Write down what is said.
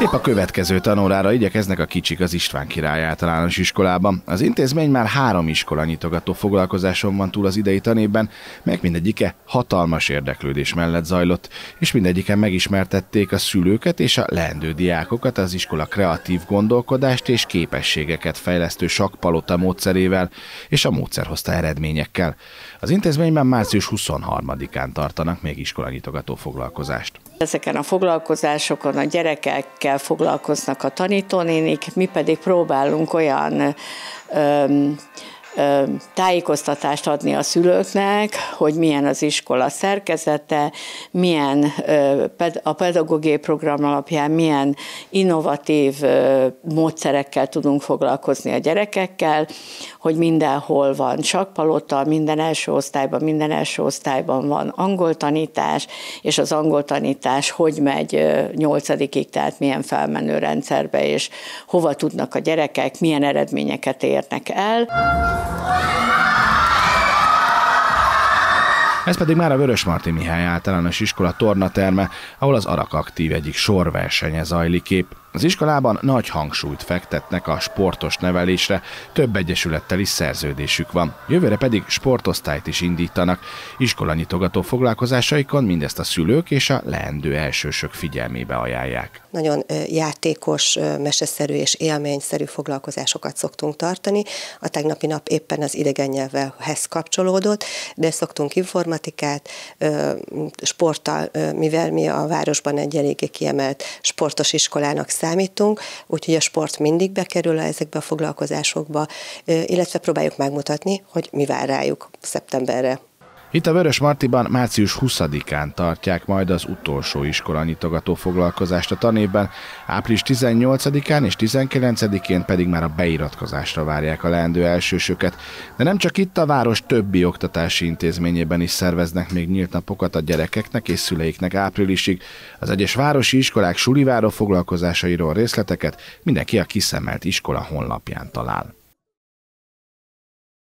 Épp a következő tanórára igyekeznek a kicsik az István király általános iskolában. Az intézmény már három iskola nyitogató foglalkozáson van túl az idei tanévben, meg mindegyike hatalmas érdeklődés mellett zajlott, és mindegyiken megismertették a szülőket és a leendő diákokat az iskola kreatív gondolkodást és képességeket fejlesztő sakpalota módszerével és a módszer hozta eredményekkel. Az intézményben március 23-án tartanak még iskola nyitogató foglalkozást. Ezeken a foglalkozásokon a gyerekekkel foglalkoznak a tanítónénik, mi pedig próbálunk olyan öm, tájékoztatást adni a szülőknek, hogy milyen az iskola szerkezete, milyen a pedagógiai program alapján milyen innovatív módszerekkel tudunk foglalkozni a gyerekekkel, hogy mindenhol van sakpalota, minden első osztályban, minden első osztályban van angol tanítás, és az angol tanítás hogy megy nyolcadikig, tehát milyen felmenő rendszerbe, és hova tudnak a gyerekek, milyen eredményeket érnek el. Ez pedig már a Vörös Marti Mihály általános iskola tornaterme, ahol az Arak Aktív egyik sorversenye zajlik épp. Az iskolában nagy hangsúlyt fektetnek a sportos nevelésre, több egyesülettel is szerződésük van. Jövőre pedig sportosztályt is indítanak. Iskolanyitogató foglalkozásaikon mindezt a szülők és a leendő elsősök figyelmébe ajánlják. Nagyon játékos, meseszerű és élményszerű foglalkozásokat szoktunk tartani. A tegnapi nap éppen az idegen nyelvhez kapcsolódott, de szoktunk informatikát, sporttal, mivel mi a városban egy eléggé kiemelt sportos iskolának számítunk, úgyhogy a sport mindig bekerül ezekbe a foglalkozásokba, illetve próbáljuk megmutatni, hogy mi vár rájuk szeptemberre. Itt a Vörös Martiban március 20-án tartják majd az utolsó iskola nyitogató foglalkozást a tanévben, április 18-án és 19-én pedig már a beiratkozásra várják a leendő elsősöket. De nem csak itt a város többi oktatási intézményében is szerveznek még nyílt napokat a gyerekeknek és szüleiknek áprilisig. Az egyes városi iskolák suliváró foglalkozásairól részleteket mindenki a kiszemelt iskola honlapján talál.